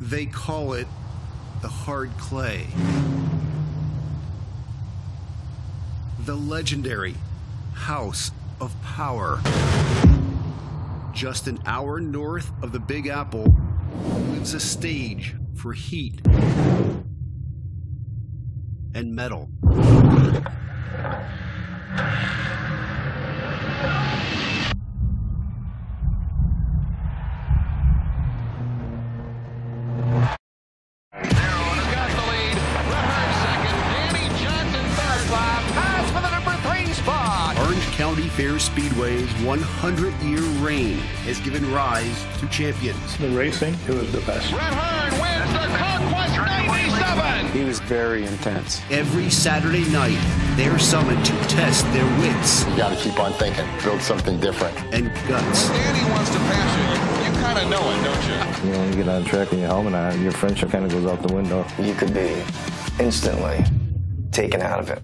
They call it the hard clay. The legendary House of Power. Just an hour north of the Big Apple lives a stage for heat and metal. Fair Speedway's 100 year reign has given rise to champions. The racing, it was the best. Brett Hearn wins the Conquest 97. He was very intense. Every Saturday night, they're summoned to test their wits You got to keep on thinking, build something different. and guts. Danny wants to pass you. You, you kind of know it, don't you? You know, you get on the track and your helmet on, your friendship kind of goes out the window. You could be instantly taken out of it.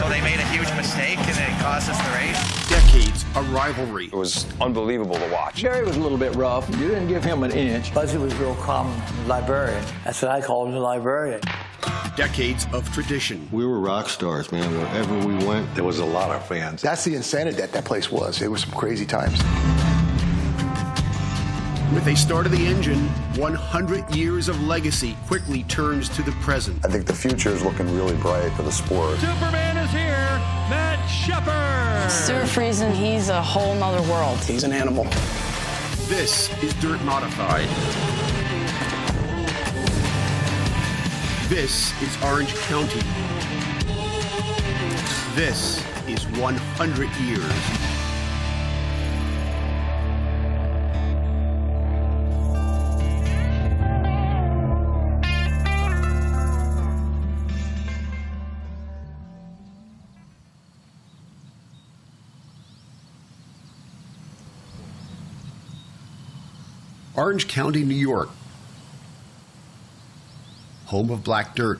Madhouse down. So they made a huge mistake and it cost us the race. Decades of rivalry. It was unbelievable to watch. Jerry was a little bit rough. You didn't give him an inch. Buzzie was real calm, librarian. That's what I called him, the librarian. Decades of tradition. We were rock stars, man. Wherever we went, There was a lot of fans. That's the insanity that that place was. It was some crazy times. With a start of the engine, 100 years of legacy quickly turns to the present. I think the future is looking really bright for the sport. Superman is here. Matt Sheppard. Stewart Friesen, he's a whole nother world. He's an animal. This is Dirt Modified. This is Orange County. This is 100 years. Orange County, New York. Home of black dirt.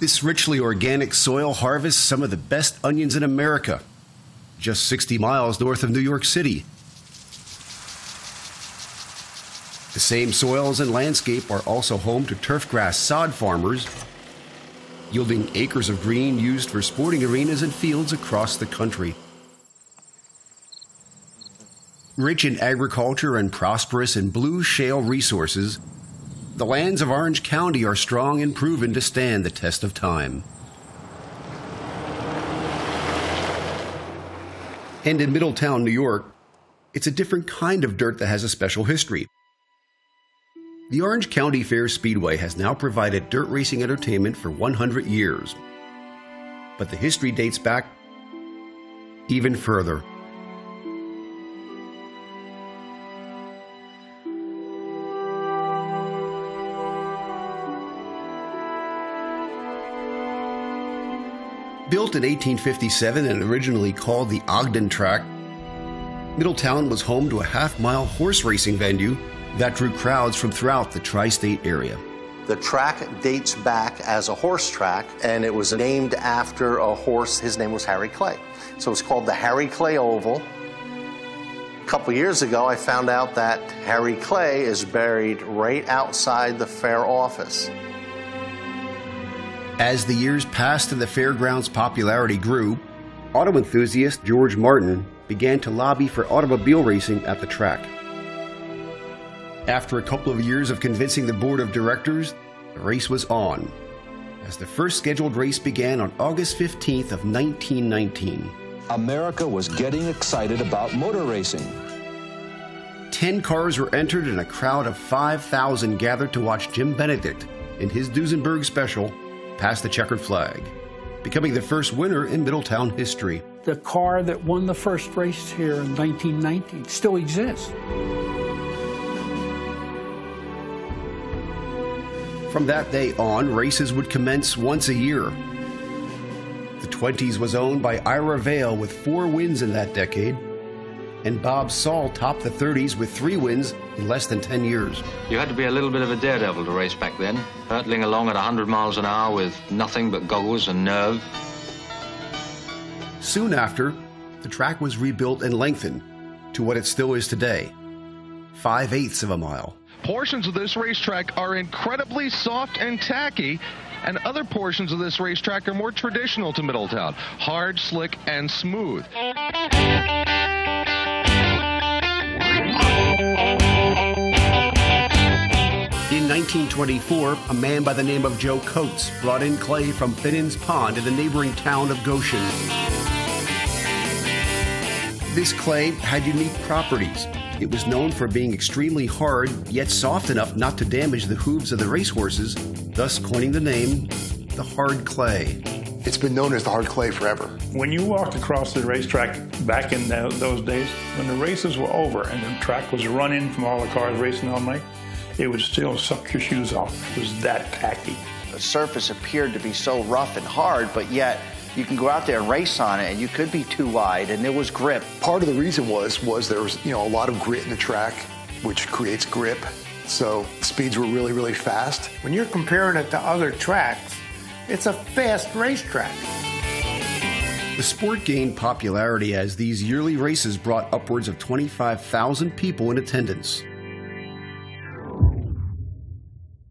This richly organic soil harvests some of the best onions in America, just 60 miles north of New York City. The same soils and landscape are also home to turfgrass sod farmers, yielding acres of green used for sporting arenas and fields across the country. Rich in agriculture and prosperous in blue shale resources, the lands of Orange County are strong and proven to stand the test of time. And in Middletown, New York, it's a different kind of dirt that has a special history. The Orange County Fair Speedway has now provided dirt racing entertainment for 100 years. But the history dates back even further. Built in 1857 and originally called the Ogden Track, Middletown was home to a half mile horse racing venue that drew crowds from throughout the tri state area. The track dates back as a horse track, and it was named after a horse. His name was Harry Clay. So it's called the Harry Clay Oval. A couple years ago, I found out that Harry Clay is buried right outside the fair office. As the years passed and the fairgrounds' popularity grew, auto enthusiast George Martin began to lobby for automobile racing at the track. After a couple of years of convincing the board of directors, the race was on, as the first scheduled race began on August 15th of 1919. America was getting excited about motor racing. Ten cars were entered and a crowd of 5,000 gathered to watch Jim Benedict in his Duesenberg special pass the checkered flag, becoming the first winner in Middletown history. The car that won the first race here in 1919 still exists. From that day on, races would commence once a year. The 20s was owned by Ira Vail with four wins in that decade, and Bob Sall topped the 30s with three wins in less than 10 years. You had to be a little bit of a daredevil to race back then, hurtling along at 100 miles an hour with nothing but goggles and nerve. Soon after, the track was rebuilt and lengthened to what it still is today five eighths of a mile. Portions of this racetrack are incredibly soft and tacky, and other portions of this racetrack are more traditional to Middletown hard, slick, and smooth. In 1924, a man by the name of Joe Coates brought in clay from Finnan's Pond in the neighboring town of Goshen. This clay had unique properties. It was known for being extremely hard, yet soft enough not to damage the hooves of the racehorses, thus coining the name the hard clay. It's been known as the hard clay forever. When you walked across the racetrack back in those days, when the races were over and the track was running from all the cars racing all night, it would still suck your shoes off. It was that tacky. The surface appeared to be so rough and hard, but yet you can go out there and race on it and you could be too wide and there was grip. Part of the reason was was there was, you know, a lot of grit in the track, which creates grip. So speeds were really, really fast. When you're comparing it to other tracks, it's a fast racetrack. The sport gained popularity as these yearly races brought upwards of 25,000 people in attendance.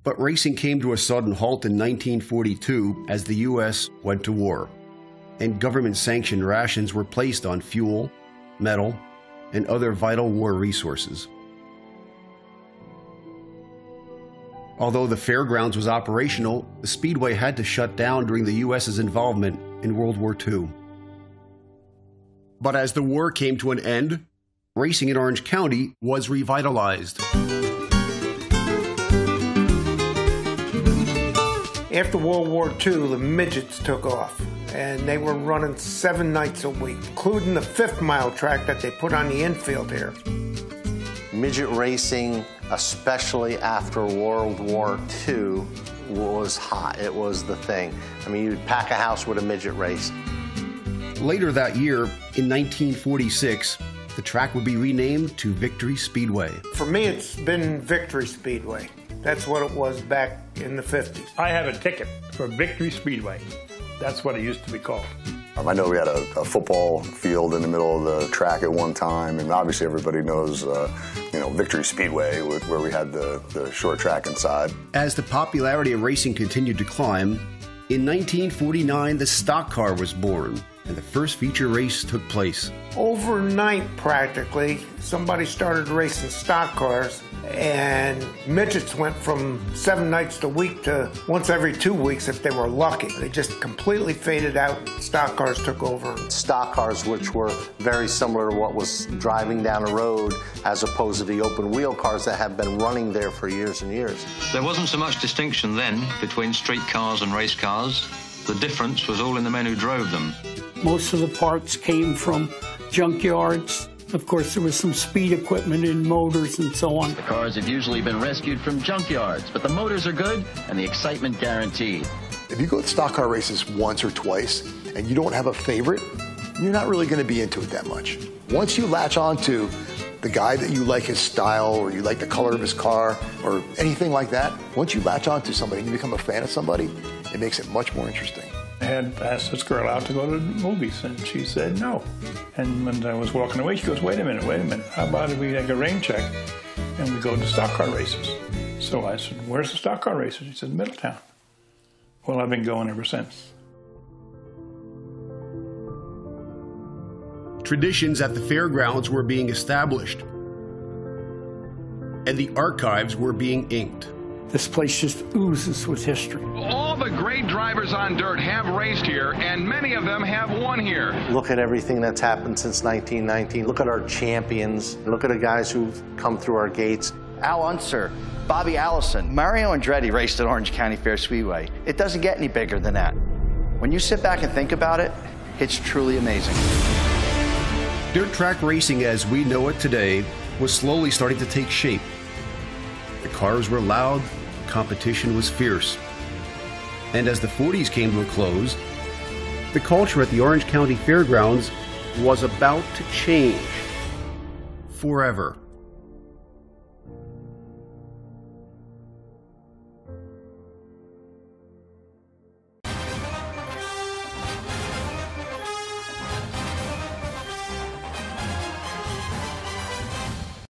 But racing came to a sudden halt in 1942 as the U.S. went to war, and government sanctioned rations were placed on fuel, metal, and other vital war resources. Although the fairgrounds was operational, the Speedway had to shut down during the U.S.'s involvement in World War II. But as the war came to an end, racing in Orange County was revitalized. After World War II, the midgets took off, and they were running seven nights a week, including the fifth mile track that they put on the infield here. Midget racing, especially after World War II, was hot. It was the thing. I mean, you'd pack a house with a midget race. Later that year, in 1946, the track would be renamed to Victory Speedway. For me, it's been Victory Speedway. That's what it was back in the 50s. I have a ticket for Victory Speedway. That's what it used to be called. Um, I know we had a, a, football field in the middle of the track at one time, and obviously everybody knows, uh, you know, Victory Speedway, where we had the, the short track inside. As the popularity of racing continued to climb, in 1949 the stock car was born and the first feature race took place. Overnight, practically, somebody started racing stock cars, and midgets went from seven nights a week to once every two weeks if they were lucky. They just completely faded out. Stock cars took over. Stock cars, which were very similar to what was driving down a road, as opposed to the open wheel cars that have been running there for years and years. There wasn't so much distinction then between street cars and race cars. The difference was all in the men who drove them. Most of the parts came from junkyards. Of course, there was some speed equipment in motors and so on. The cars have usually been rescued from junkyards, but the motors are good and the excitement guaranteed. If you go to stock car races once or twice and you don't have a favorite, you're not really going to be into it that much. Once you latch on to the guy that you like his style or you like the color of his car or anything like that, once you latch on to somebody and you become a fan of somebody, it makes it much more interesting. I had asked this girl out to go to the movies, and she said no. And when I was walking away, she goes, wait a minute, wait a minute. How about if we take a rain check and we go to stock car races? So I said, where's the stock car races? She said, Middletown. Well, I've been going ever since. Traditions at the fairgrounds were being established, and the archives were being inked. This place just oozes with history. Oh, All the great drivers on dirt have raced here, and many of them have won here. Look at everything that's happened since 1919. Look at our champions. Look at the guys who've come through our gates. Al Unser, Bobby Allison, Mario Andretti raced at Orange County Fair Speedway. It doesn't get any bigger than that. When you sit back and think about it, it's truly amazing. Dirt track racing as we know it today was slowly starting to take shape. The cars were loud, competition was fierce. And as the 40s came to a close, the culture at the Orange County Fairgrounds was about to change forever.